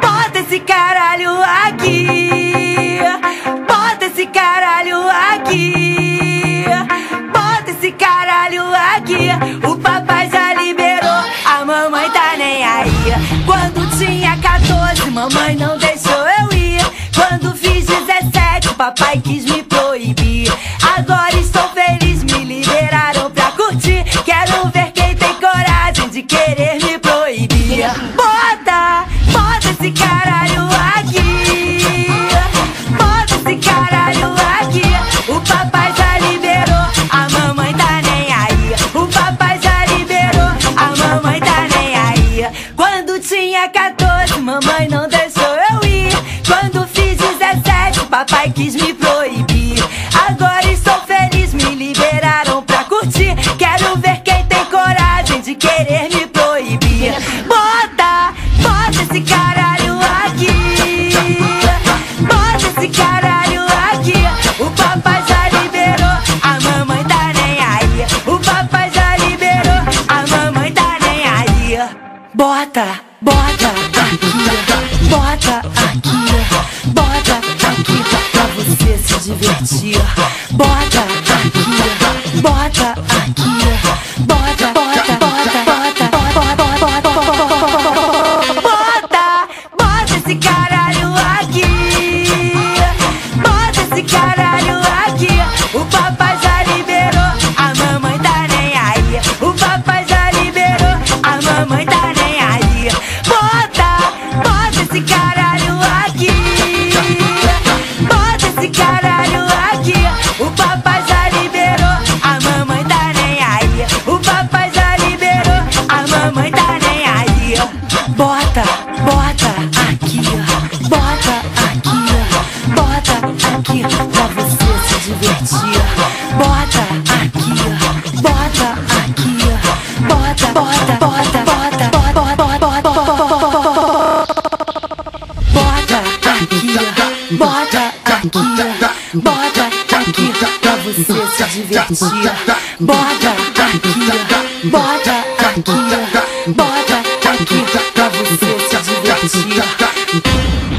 Bota esse caralho aqui. Bota esse caralho aqui. Bota esse caralho aqui. O papai já liberou, a mamãe tá nem aí. Quando tinha 14, mamãe não deixou eu ir. Quando fiz 17, papai quis me proibir. Agora tinha 14, mamãe não deixou eu ir. Quando fiz 17, papai quis me proibir. Agora estou feliz, me liberaram pra curtir. Quero ver quem tem coragem de querer me proibir. Bota, bota esse caralho aqui. Bota esse caralho aqui. O papai já liberou, a mamãe tá nem aí. O papai já liberou, a mamãe tá nem aí. Bota, bota aqui, bota aqui, bota aqui pra você se divertir. Bota aqui, caralho aqui. O papai já liberou, a mamãe tá nem aí. O papai já liberou, a mamãe tá nem aí. Bota, bota aqui, bota aqui, bota aqui pra você se divertir. Bota aqui, bota aqui, bota, bota, bota, aqui, bota aqui pra você se divertir. Bota aqui, bota aqui, bota aqui pra você se divertir.